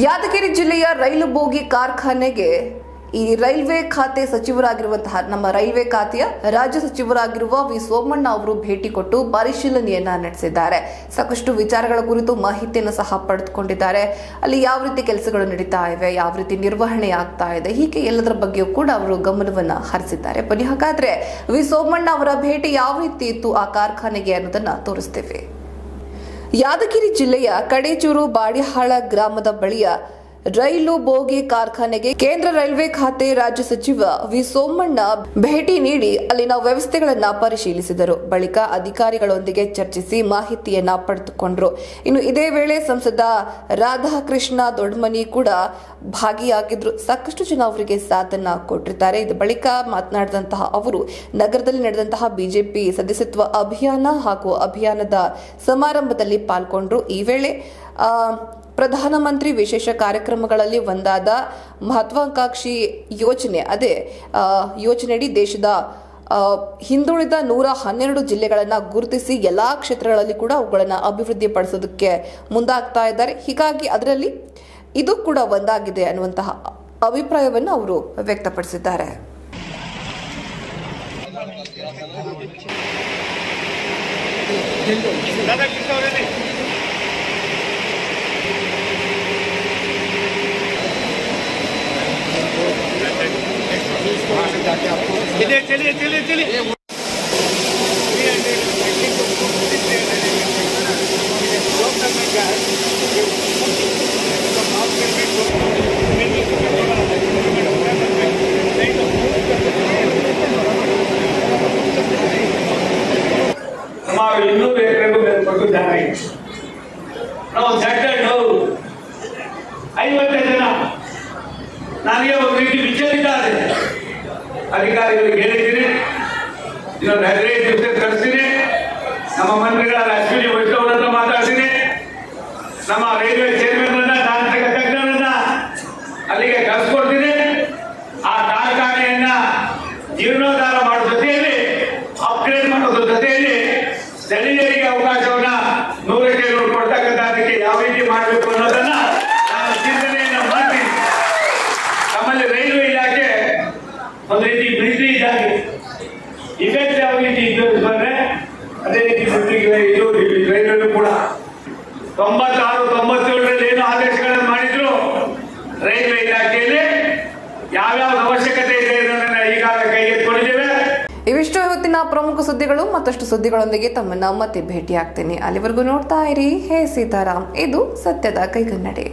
ಯಾದಗಿರಿ ಜಿಲ್ಲೆಯ ರೈಲು ಬೋಗಿ ಕಾರ್ಖಾನೆಗೆ ಈ ರೈಲ್ವೆ ಖಾತೆ ಸಚಿವರಾಗಿರುವಂತಹ ನಮ್ಮ ರೈಲ್ವೆ ಖಾತೆಯ ರಾಜ್ಯ ಸಚಿವರಾಗಿರುವ ವಿ. ಸೋಮಣ್ಣ ಅವರು ಭೇಟಿ ಕೊಟ್ಟು ಪರಿಶೀಲನೆಯನ್ನ ನಡೆಸಿದ್ದಾರೆ. ಸಾಕಷ್ಟು ವಿಚಾರಗಳ ಕುರಿತು ಮಾಹಿತಿಯನ್ನು ಸಹ ಪಡೆದುಕೊಂಡಿದ್ದಾರೆ. ಅಲ್ಲಿ ಯಾವ ರೀತಿ ಕೆಲಸಗಳು ನಡೀತಾ ಇವೆ, ಯಾವ ರೀತಿ ನಿರ್ವಹಣೆ ಆಗ್ತಾ ಇದೆ, ಹೀಗೆ ಎಲ್ಲದರ ಬಗ್ಗೆಯೂ ಕೂಡ ಅವರು ಗಮನವನ್ನ ಹರಿಸಿದ್ದಾರೆ. ಬನ್ನಿ, ಹಾಗಾದ್ರೆ ವಿ. ಸೋಮಣ್ಣ ಅವರ ಭೇಟಿ ಯಾವ ರೀತಿ ಇತ್ತು ಆ ಕಾರ್ಖಾನೆಗೆ ಅನ್ನೋದನ್ನ ತೋರಿಸ್ತೇವೆ. ಯಾದಗಿರಿ ಜಿಲ್ಲೆಯ ಕಡೇಚೂರು ಬಾಡಿಹಾಳ ಗ್ರಾಮದ ಬಳಿಯ ರೈಲು ಬೋಗಿ ಕಾರ್ಖಾನೆಗೆ ಕೇಂದ್ರ ರೈಲ್ವೆ ಖಾತೆ ರಾಜ್ಯ ಸಚಿವ ವಿ ಸೋಮಣ್ಣ ಭೇಟಿ ನೀಡಿ ಅಲ್ಲಿನ ವ್ಯವಸ್ಥೆಗಳನ್ನು ಪರಿಶೀಲಿಸಿದರು. ಬಳಿಕ ಅಧಿಕಾರಿಗಳೊಂದಿಗೆ ಚರ್ಚಿಸಿ ಮಾಹಿತಿಯನ್ನ ಪಡೆದುಕೊಂಡರು. ಇನ್ನು ಇದೇ ವೇಳೆ ಸಂಸದ ರಾಧಾಕೃಷ್ಣ ದೊಡ್ಡಮನಿ ಕೂಡ ಭಾಗಿಯಾಗಿದ್ರು. ಸಾಕಷ್ಟು ಜನ ಅವರಿಗೆ ಸಾಥನ್ನ ಕೊಟ್ಟಿದ್ದಾರೆ ಇದು ಬಳಿಕ ಮಾತನಾಡಿದಂತಹ ಅವರು, ನಗರದಲ್ಲಿ ನಡೆದಂತಹ ಬಿಜೆಪಿ ಸದಸ್ಯತ್ವ ಅಭಿಯಾನ ಹಾಗೂ ಅಭಿಯಾನದ ಸಮಾರಂಭದಲ್ಲಿ ಪಾಲ್ಗೊಂಡ್ರು. ಈ ವೇಳೆ ಪ್ರಧಾನಮಂತ್ರಿ ವಿಶೇಷ ಕಾರ್ಯಕ್ರಮಗಳಲ್ಲಿ ಒಂದಾದ ಮಹತ್ವಾಕಾಂಕ್ಷಿ ಯೋಜನೆ. ಅದೇ ಯೋಜನೆಯಡಿ ದೇಶದ ಹಿಂದುಳಿದ ನೂರ ಹನ್ನೆರಡು ಜಿಲ್ಲೆಗಳನ್ನು ಗುರುತಿಸಿ ಎಲ್ಲಾ ಕ್ಷೇತ್ರಗಳಲ್ಲಿ ಕೂಡ ಅವುಗಳನ್ನು ಅಭಿವೃದ್ಧಿಪಡಿಸೋದಕ್ಕೆ ಮುಂದಾಗ್ತಾ ಇದ್ದಾರೆ. ಹೀಗಾಗಿ ಅದರಲ್ಲಿ ಇದು ಕೂಡ ಒಂದಾಗಿದೆ ಅನ್ನುವಂತಹ ಅಭಿಪ್ರಾಯವನ್ನು ಅವರು ವ್ಯಕ್ತಪಡಿಸಿದ್ದಾರೆ. चलिए चलिए चलिए चलिए ಸುಮಾರು ಇನ್ನೂರು ಎಕರೆಗೂ ಮೇಲ್ಪಟ್ಟು ಜಾಗ ಇದೆ ನಾವು ಸೆಟಲ್ಡ್ ಐವತ್ತೈದು ಜನ ನನಗೆ ಒಂದು ರೀತಿ ವಿಚಲಿತ ಆಗಿದೆ ಅಧಿಕಾರಿಗಳಿಗೆ ಹೇಳಿದ್ದೀನಿ. ಇನ್ನೊಂದು ಹದಿನೈದು ದಿವಸ ಕಳಿಸ್ತೀನಿ ನಮ್ಮ ಮಂತ್ರಿಗಳಾದ ಅಶ್ವಿನಿ ವೈಷ್ಣವ್ ಮಾತಾಡ್ತೀನಿ. ನಮ್ಮ ರೈಲ್ವೆ ಚೇರ್ಮನ್ ತಾಂತ್ರಿಕ ತಜ್ಞರನ್ನ ಅಲ್ಲಿಗೆ ಕಳಿಸ್ಕೊಡ್ತೀನಿ ಆ ಕಾರ್ಖಾನೆಯನ್ನ ಜೀರ್ಣೋದ್ಧಾರ ಮಾಡೋ ಜೊತೆಯಲ್ಲಿ ಅಪ್ಗ್ರೇಡ್ ಮಾಡೋದ್ರ ಜೊತೆಯಲ್ಲಿ ಸ್ಥಳೀಯರಿಗೆ ಅವಕಾಶವನ್ನ ನೂರಕ್ಕೆ ನೂರು ಕೊಡ್ತಕ್ಕಂಥದ್ದಕ್ಕೆ ಯಾವ ರೀತಿ ಮಾಡಬೇಕು ಅನ್ನೋದನ್ನ ಒಂದು ರೀತಿ ಮಿಲಿಟರಿ ಇದಾಗಿ ಇವೆಂಟ್ ಯಾವ ರೀತಿ ಬಂದ್ರೆ, ಅದೇ ರೀತಿ ಮಿಲಿಟರಿ ಇದು ರೈಲ್ವೆ ಕೂಡ. ತೊಂಬತ್ತಾರು, ತೊಂಬತ್ತೇಳರಲ್ಲಿ ಏನು ಆದೇಶಗಳನ್ನು ಮಾಡಿದ್ರು? ರೈಲ್ವೆ ಇಲಾಖೆಯಲ್ಲಿ ಯಾವ್ಯಾವ ಅವಶ್ಯಕತೆ ಇದೆ ಅನ್ನೋದನ್ನ ಈಗಾಗಲೇ ಕೈಗೆತ್ತಿಕೊಂಡಿದ್ದೇವೆ ಇವಿಷ್ಟು ಹೊತ್ತಿನ ಪ್ರಮುಖ ಸುದ್ದಿಗಳು, ಮತ್ತಷ್ಟು ಸುದ್ದಿಗಳೊಂದಿಗೆ ತಮ್ಮನ್ನ ಮತ್ತೆ ಭೇಟಿ ಆಗ್ತೇನೆ ಅಲ್ಲಿವರೆಗೂ ನೋಡ್ತಾ ಇರಿ, ಹೇ ಸೀತಾರಾಮ್. ಇದು ಸತ್ಯದ ಕೈಗನ್ನಡಿ